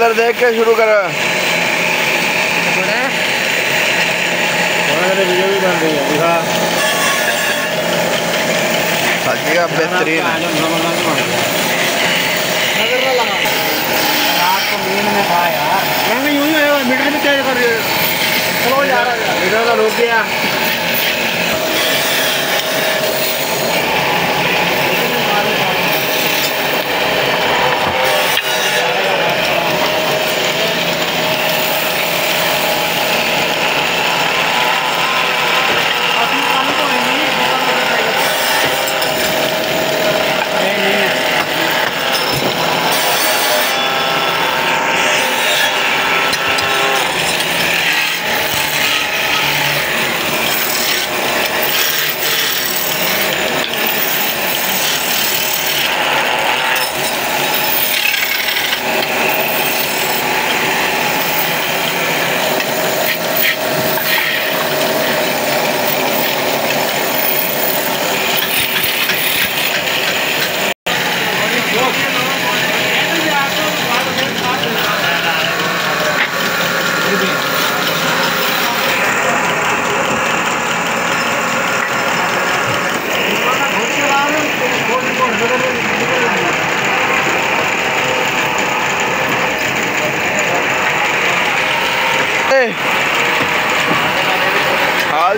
इधर देख के शुरू कर। भी बन रही है बेहतरीन मीटर में तेज कर चलो यार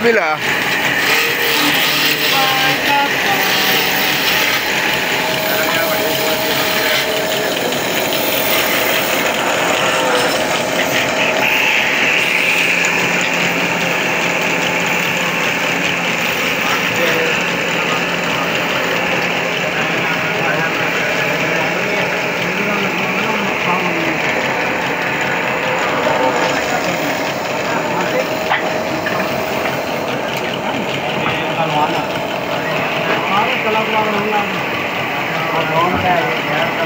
मीटर तो रुक गया हाल भी ला कला